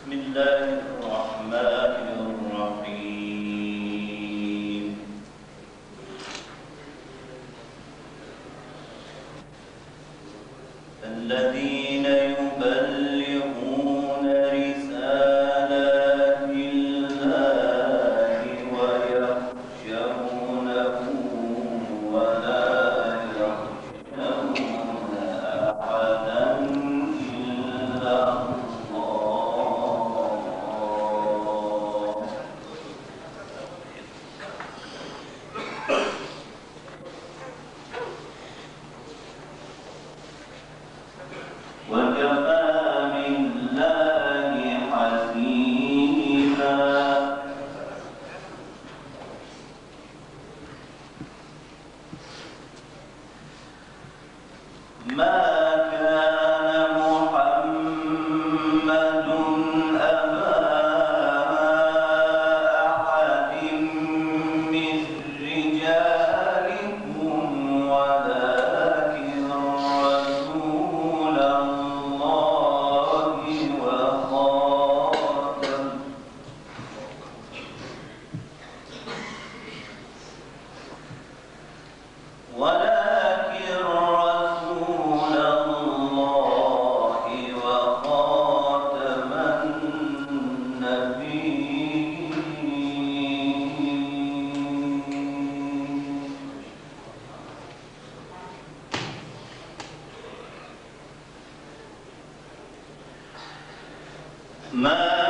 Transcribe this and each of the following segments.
بسم الله الرحمن الرحيم. الذي ما ما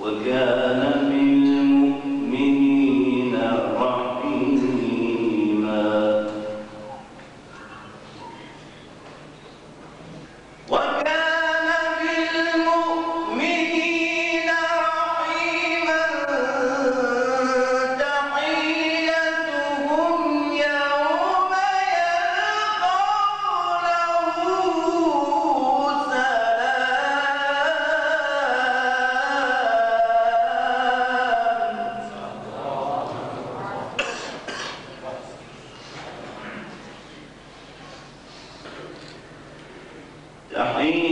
وكان em